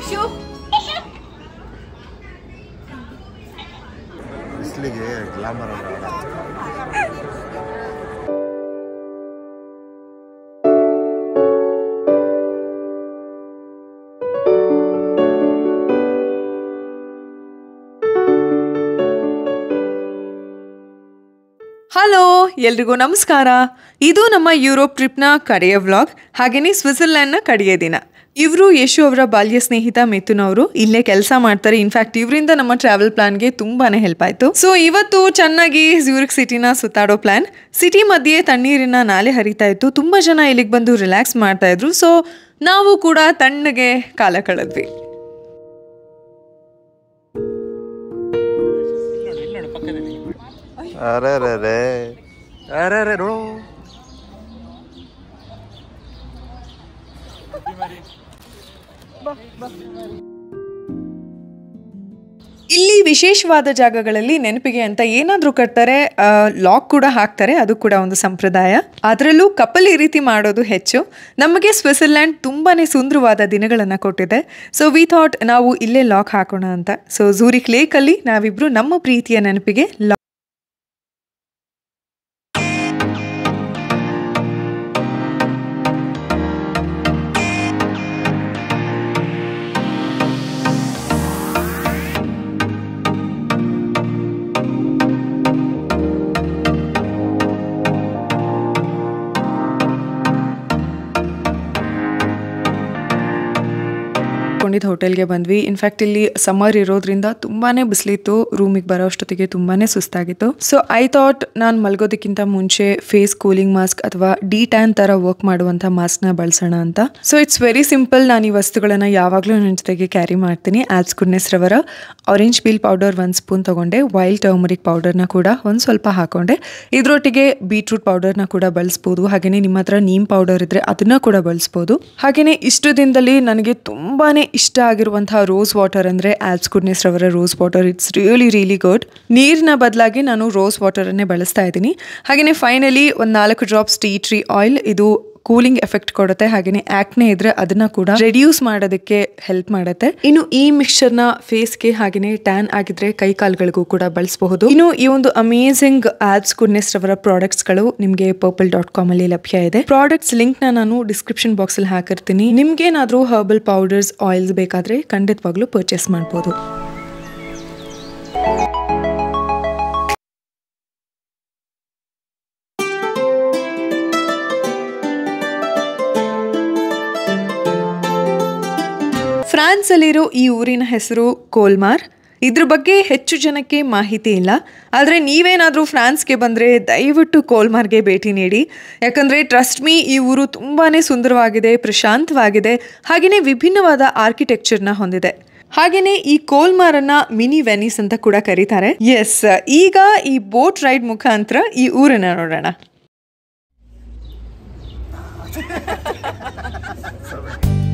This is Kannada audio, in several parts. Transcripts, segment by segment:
ಯಶು ಬಿಸಿಲಿಗೆ ಗ್ಲಾಮರ್ ಅಲ್ಲ ಹಲೋ ಎಲ್ರಿಗೂ ನಮಸ್ಕಾರ. ಇದು ನಮ್ಮ ಯುರೋಪ್ ಟ್ರಿಪ್ನ ಕಡೆಯ ವ್ಲಾಗ್ ಹಾಗೆಯೇ ಸ್ವಿಟ್ಜರ್ಲ್ಯಾಂಡ್ನ ಕಡೆಯ ದಿನ. ಇವರು ಯಶು ಅವರ ಬಾಲ್ಯ ಸ್ನೇಹಿತ ಮಿಥುನ್ ಅವರು ಇಲ್ಲೇ ಕೆಲಸ ಮಾಡ್ತಾರೆ. ಇನ್ಫ್ಯಾಕ್ಟ್ ಇವರಿಂದ ನಮ್ಮ ಟ್ರಾವೆಲ್ ಪ್ಲಾನ್ಗೆ ತುಂಬಾನೇ ಹೆಲ್ಪ್ ಆಯಿತು. ಸೊ ಇವತ್ತು ಚೆನ್ನಾಗಿ ಜ್ಯೂರಿಕ್ ಸಿಟಿನ ಸುತ್ತಾಡೋ ಪ್ಲಾನ್ ಸಿಟಿ ಮಧ್ಯೆ ತಣ್ಣೀರಿನ ನಾಲೆ ಹರಿತಾ ಇತ್ತು. ತುಂಬ ಜನ ಇಲ್ಲಿಗೆ ಬಂದು ರಿಲ್ಯಾಕ್ಸ್ ಮಾಡ್ತಾ ಇದ್ರು. ಸೊ ನಾವು ಕೂಡ ತಣ್ಣಗೆ ಕಾಲ ಕಳೆದ್ವಿ. ಅರೆ ಅರೆ ಅರೆ ಅರೆ ರೇ ಇಲ್ಲಿ ವಿಶೇಷವಾದ ಜಾಗಗಳಲ್ಲಿ ನೆನಪಿಗೆ ಅಂತ ಏನಾದರೂ ಕಟ್ತಾರೆ ಲಾಕ್ ಕೂಡ ಹಾಕ್ತಾರೆ, ಅದು ಕೂಡ ಒಂದು ಸಂಪ್ರದಾಯ. ಅದರಲ್ಲೂ ಕಪಲ್ ಈ ರೀತಿ ಮಾಡೋದು ಹೆಚ್ಚು. ನಮಗೆ ಸ್ವಿಟ್ಜರ್ಲ್ಯಾಂಡ್ ತುಂಬಾನೇ ಸುಂದರವಾದ ದಿನಗಳನ್ನು ಕೊಟ್ಟಿದೆ. ಸೊ ವಿ ಥಾಟ್ ನಾವು ಇಲ್ಲೇ ಲಾಕ್ ಹಾಕೋಣ ಅಂತ. ಸೊ ಝೂರಿಕ್ ಲೇಕಲ್ಲಿ ನಾವಿಬ್ರು ನಮ್ಮ ಪ್ರೀತಿಯ ನೆನಪಿಗೆ ಲಾಕ್ ಕೊಂಡಿದ್ದ ಹೋಟೆಲ್ಗೆ ಬಂದ್ವಿ. ಇನ್ಫ್ಯಾಕ್ಟ್ ಇಲ್ಲಿ ಸಮ್ಮರ್ ಇರೋದ್ರಿಂದ ತುಂಬಾನೇ ಬಿಸಿಲಿತ್ತು. ರೂಮಿಗೆ ಬರೋ ಅಷ್ಟೊತ್ತಿಗೆ ತುಂಬಾನೇ ಸುಸ್ತಾಗಿತ್ತು. ಸೊ ಐ ಥಾಟ್ ನಾನು ಮಲ್ಗೋದಕ್ಕಿಂತ ಮುಂಚೆ ಫೇಸ್ ಕೂಲಿಂಗ್ ಮಾಸ್ಕ್ ಅಥವಾ ಡಿ ಟ್ಯಾನ್ ತರ ವರ್ಕ್ ಮಾಡುವಂತ ಮಾಸ್ಕ್ನ ಬಳಸೋಣ ಅಂತ. ಸೊ ಇಟ್ಸ್ ವೆರಿ ಸಿಂಪಲ್ ನಾನು ಈ ವಸ್ತುಗಳನ್ನ ಯಾವಾಗಲೂ ನನ್ನ ಜೊತೆಗೆ ಕ್ಯಾರಿ ಮಾಡ್ತೀನಿ. ಆಲ್ಸ್ ಗುಡ್ನೆಸ್ ರವರ ಆರೆಂಜ್ ಪೀಲ್ ಪೌಡರ್ ಒಂದು ಸ್ಪೂನ್ ತಗೊಂಡೆ. ವೈಲ್ಡ್ ಟರ್ಮರಿಕ್ ಪೌಡರ್ನ ಕೂಡ ಒಂದ್ ಸ್ವಲ್ಪ ಹಾಕೊಂಡೆ. ಇದರೊಟ್ಟಿಗೆ ಬೀಟ್ರೂಟ್ ಪೌಡರ್ನ ಕೂಡ ಬಳಸ್ಬೋದು. ಹಾಗೆಯೇ ನಿಮ್ಮ ಹತ್ರ ನೀಮ್ ಪೌಡರ್ ಇದ್ರೆ ಅದನ್ನ ಕೂಡ ಬಳಸ್ಬೋದು. ಹಾಗೆಯೇ ಇಷ್ಟು ದಿನದಲ್ಲಿ ನನಗೆ ತುಂಬಾನೇ ಇಷ್ಟ ಆಗಿರುವಂತಹ ರೋಸ್ ವಾಟರ್ ಅಂದ್ರೆ ಆಲ್ಸ್ ಗುಡ್ನೆಸ್ ರವರ rose water it's really really good ನೀರಿನ ಬದಲಾಗಿ ನಾನು ರೋಸ್ ವಾಟರನ್ನೇ ಬಳಸ್ತಾ ಇದ್ದೀನಿ. ಹಾಗೆಯೇ ಫೈನಲಿ ಒಂದು ನಾಲ್ಕು ಡ್ರಾಪ್ಸ್ ಟೀ ಟ್ರೀ ಆಯಿಲ್ ಇದು ಕೂಲಿಂಗ್ ಎಫೆಕ್ಟ್ ಕೊಡುತ್ತೆ ಹಾಗೆಯೇ ಆಕ್ನೆ ಇದ್ರೆ ಅದನ್ನ ಕೂಡ ರೆಡ್ಯೂಸ್ ಮಾಡೋದಕ್ಕೆ ಹೆಲ್ಪ್ ಮಾಡುತ್ತೆ. ಇನ್ನು ಈ ಮಿಕ್ಸ್ಚರ್ನ ಫೇಸ್ಗೆ ಹಾಗೆಯೇ ಟ್ಯಾನ್ ಆಗಿದ್ರೆ ಕೈ ಕಾಲುಗಳಿಗೂ ಕೂಡ ಬಳಸಬಹುದು. ಇನ್ನು ಈ ಒಂದು ಅಮೇಸಿಂಗ್ ಆಪ್ಸ್ ಗುಡ್ನೆಸ್ ರವರ ಪ್ರಾಡಕ್ಟ್ಸ್ಗಳು ನಿಮಗೆ ಪರ್ಪಲ್ ಡಾಟ್ ಕಾಮ್ ಅಲ್ಲಿ ಲಭ್ಯ ಇದೆ. ಪ್ರಾಡಕ್ಟ್ಸ್ ಲಿಂಕ್ನ ನಾನು ಡಿಸ್ಕ್ರಿಪ್ಷನ್ ಬಾಕ್ಸ್ ಅಲ್ಲಿ ಹಾಕಿರ್ತೀನಿ. ನಿಮ್ಗೆ ಏನಾದ್ರೂ ಹರ್ಬಲ್ ಪೌಡರ್ಸ್ ಆಯಿಲ್ಸ್ ಬೇಕಾದ್ರೆ ಖಂಡಿತವಾಗ್ಲೂ ಪರ್ಚೇಸ್ ಮಾಡ್ಬೋದು. ಫ್ರಾನ್ಸ್ ಅಲ್ಲಿರೋ ಈ ಊರಿನ ಹೆಸರು ಕೋಲ್ಮಾರ್. ಇದ್ರ ಬಗ್ಗೆ ಹೆಚ್ಚು ಜನಕ್ಕೆ ಮಾಹಿತಿ ಇಲ್ಲ. ಆದರೆ ನೀವೇನಾದರೂ ಫ್ರಾನ್ಸ್ಗೆ ಬಂದರೆ ದಯವಿಟ್ಟು ಕೋಲ್ಮಾರ್ಗೆ ಭೇಟಿ ನೀಡಿ. ಯಾಕಂದರೆ ಟ್ರಸ್ಟ್ ಮೀ ಈ ಊರು ತುಂಬಾ ಸುಂದರವಾಗಿದೆ, ಪ್ರಶಾಂತವಾಗಿದೆ. ಹಾಗೆಯೇ ವಿಭಿನ್ನವಾದ ಆರ್ಕಿಟೆಕ್ಚರ್ನ ಹೊಂದಿದೆ. ಹಾಗೆಯೇ ಈ ಕೋಲ್ಮಾರನ್ನ ಮಿನಿ ವೆನಿಸ್ ಅಂತ ಕೂಡ ಕರೀತಾರೆ. ಎಸ್ ಈಗ ಈ ಬೋಟ್ ರೈಡ್ ಮುಖಾಂತರ ಈ ಊರನ್ನು ನೋಡೋಣ.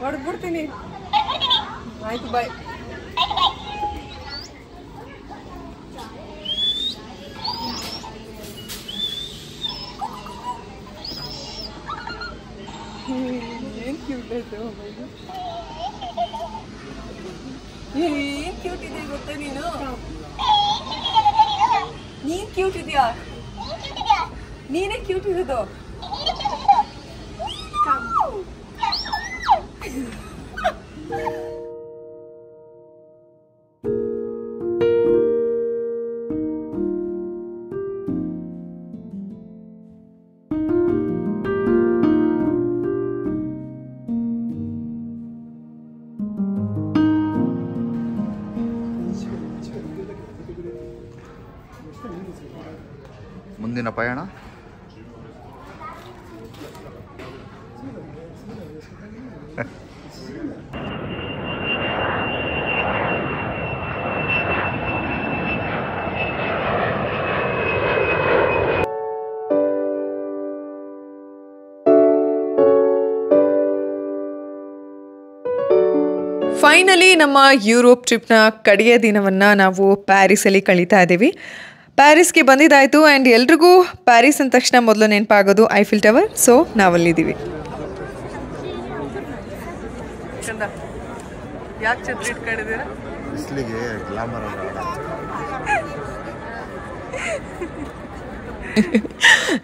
ಹೊಡೆದ್ಬಿಡ್ತೀನಿ ಆಯ್ತು ಬಾಯ್ ಏನ್ ಕ್ಯೂಟ್ ಆಯ್ತು ಏನ್ ಕ್ಯೂಟ್ ಇದೆ ಗೊತ್ತಾ ನೀನು? ನೀನ್ ಕ್ಯೂಟ್ ಇದೆಯಾ? ನೀನೇ ಕ್ಯೂಟ್ ಇರೋದು. ಮುಂದಿನ ಪಯಣ ಫೈನಲಿ ನಮ್ಮ ಯುರೋಪ್ ಟ್ರಿಪ್ನ ಕಡೆಯ ದಿನವನ್ನು ನಾವು ಪ್ಯಾರಿಸಲ್ಲಿ ಕಳೀತಾ ಇದ್ದೀವಿ. ಪ್ಯಾರಿಸ್ಗೆ ಬಂದಿದ್ದಾಯಿತು ಆ್ಯಂಡ್ ಎಲ್ರಿಗೂ ಪ್ಯಾರಿಸ್ ಅಂದ ತಕ್ಷಣ ಮೊದಲು ನೆನಪಾಗೋದು ಐಫಿಲ್ ಟವರ್ ಸೊ ನಾವಲ್ಲಿದ್ದೀವಿ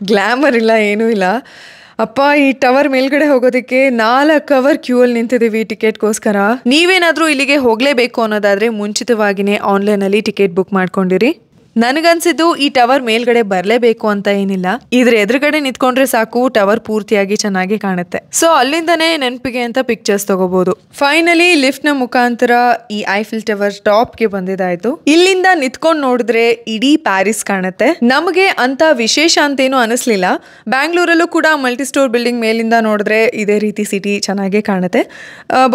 ಗ್ಲಾಮರ್ ಇಲ್ಲ ಏನೂ ಇಲ್ಲ. ಅಪ್ಪ, ಈ ಟವರ್ ಮೇಲ್ಗಡೆ ಹೋಗೋದಕ್ಕೆ ನಾಲ್ಕು ಅವರ್ ಕ್ಯೂ ಅಲ್ಲಿ ನಿಂತಿದ್ದೀವಿ ಟಿಕೆಟ್ಗೋಸ್ಕರ. ನೀವೇನಾದ್ರೂ ಇಲ್ಲಿಗೆ ಹೋಗ್ಲೇಬೇಕು ಅನ್ನೋದಾದ್ರೆ ಮುಂಚಿತವಾಗಿನೇ ಆನ್ಲೈನಲ್ಲಿ ಟಿಕೆಟ್ ಬುಕ್ ಮಾಡ್ಕೊಂಡಿರಿ. ನನಗನ್ಸಿದ್ದು ಈ ಟವರ್ ಮೇಲ್ಗಡೆ ಬರಲೇಬೇಕು ಅಂತ ಏನಿಲ್ಲ. ಇದ್ರ ಎದುರುಗಡೆ ನಿಂತ್ಕೊಂಡ್ರೆ ಸಾಕು, ಟವರ್ ಪೂರ್ತಿಯಾಗಿ ಚೆನ್ನಾಗಿ ಕಾಣುತ್ತೆ. ಸೊ ಅಲ್ಲಿಂದನೇ ನೆನಪಿಗೆ ಅಂತ ಪಿಕ್ಚರ್ಸ್ ತಗೋಬಹುದು ಫೈನಲಿ ಲಿಫ್ಟ್ನ ಮುಖಾಂತರ ಈ ಐಫಿಲ್ ಟವರ್ ಟಾಪ್ಗೆ ಬಂದಿದ್ದಾಯ್ತು. ಇಲ್ಲಿಂದ ನಿಂತ್ಕೊಂಡ್ ನೋಡಿದ್ರೆ ಇಡೀ ಪ್ಯಾರಿಸ್ ಕಾಣುತ್ತೆ. ನಮಗೆ ಅಂತ ವಿಶೇಷ ಅಂತೇನು ಅನಿಸ್ಲಿಲ್ಲ. ಬ್ಯಾಂಗ್ಳೂರಲ್ಲೂ ಕೂಡ ಮಲ್ಟಿ ಸ್ಟೋರ್ ಬಿಲ್ಡಿಂಗ್ ಮೇಲಿಂದ ನೋಡಿದ್ರೆ ಇದೇ ರೀತಿ ಸಿಟಿ ಚೆನ್ನಾಗಿ ಕಾಣುತ್ತೆ.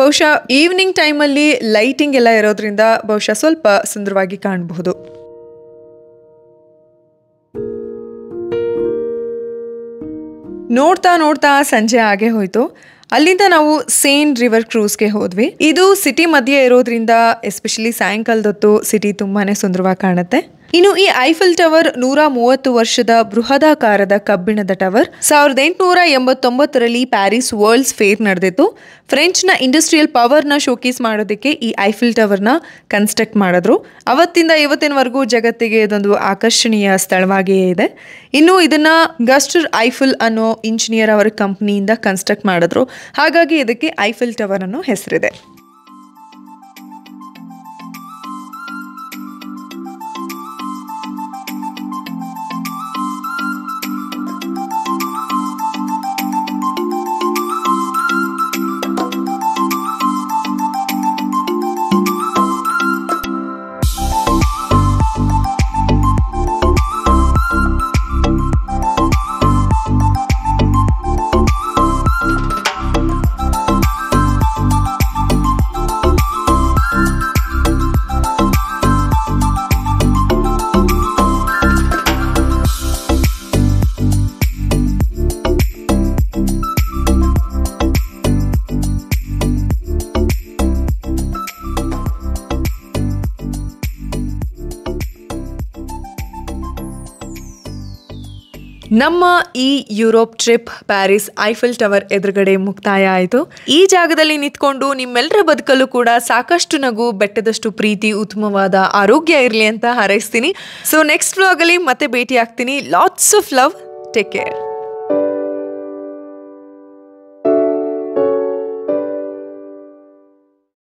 ಬಹುಶಃ ಈವ್ನಿಂಗ್ ಟೈಮಲ್ಲಿ ಲೈಟಿಂಗ್ ಎಲ್ಲ ಇರೋದ್ರಿಂದ ಬಹುಶಃ ಸ್ವಲ್ಪ ಸುಂದರವಾಗಿ ಕಾಣಬಹುದು. ನೋಡ್ತಾ ನೋಡ್ತಾ ಸಂಜೆ ಆಗೇ ಹೋಯ್ತು. ಅಲ್ಲಿಂದ ನಾವು ಸೇನ್ ರಿವರ್ ಕ್ರೂಸ್ಗೆ ಹೋದ್ವಿ. ಇದು ಸಿಟಿ ಮಧ್ಯೆ ಇರೋದ್ರಿಂದ, ಎಸ್ಪೆಷಲಿ ಸಾಯಂಕಾಲದೊತ್ತು ಸಿಟಿ ತುಂಬಾನೇ ಸುಂದರವಾಗಿ ಕಾಣುತ್ತೆ. ಇನ್ನು ಈ ಐಫಿಲ್ ಟವರ್ ನೂರ ಮೂವತ್ತು ವರ್ಷದ ಬೃಹದಾಕಾರದ ಕಬ್ಬಿಣದ ಟವರ್. ಸಾವಿರದ ಎಂಟುನೂರ ಎಂಬತ್ತೊಂಬತ್ತರಲ್ಲಿ ಪ್ಯಾರಿಸ್ ವರ್ಲ್ಡ್ಸ್ ಫೇರ್ ನಡೆದಿತ್ತು. ಫ್ರೆಂಚ್ನ ಇಂಡಸ್ಟ್ರಿಯಲ್ ಪವರ್ನ ಶೋಕೇಸ್ ಮಾಡೋದಕ್ಕೆ ಈ ಐಫಿಲ್ ಟವರ್ನ ಕನ್ಸ್ಟ್ರಕ್ಟ್ ಮಾಡಿದ್ರು. ಅವತ್ತಿಂದ ಇವತ್ತಿನವರೆಗೂ ಜಗತ್ತಿಗೆ ಇದೊಂದು ಆಕರ್ಷಣೀಯ ಸ್ಥಳವಾಗಿಯೇ ಇದೆ. ಇನ್ನು ಇದನ್ನ ಗಸ್ಟರ್ ಐಫಿಲ್ ಅನ್ನೋ ಇಂಜಿನಿಯರ್ ಅವರ ಕಂಪ್ನಿಯಿಂದ ಕನ್ಸ್ಟ್ರಕ್ಟ್ ಮಾಡಿದ್ರು. ಹಾಗಾಗಿ ಇದಕ್ಕೆ ಐಫಿಲ್ ಟವರ್ ಅನ್ನೋ ಹೆಸರಿದೆ. ನಮ್ಮ ಈ Europe trip Paris Eiffel tower ಎದುರುಗಡೆ ಮುಕ್ತಾಯ ಆಯಿತು. ಈ ಜಾಗದಲ್ಲಿ ನಿಂತ್ಕೊಂಡು ನಿಮ್ಮೆಲ್ಲರ ಬದುಕಲು ಕೂಡ ಸಾಕಷ್ಟು ನಗು, ಬೆಟ್ಟದಷ್ಟು ಪ್ರೀತಿ, ಉತ್ತಮವಾದ ಆರೋಗ್ಯ ಇರಲಿ ಅಂತ ಹಾರೈಸ್ತೀನಿ. ಸೊ ನೆಕ್ಸ್ಟ್ ವ್ಲಾಗಲ್ಲಿ ಮತ್ತೆ ಭೇಟಿ ಆಗ್ತೀನಿ lots of love take care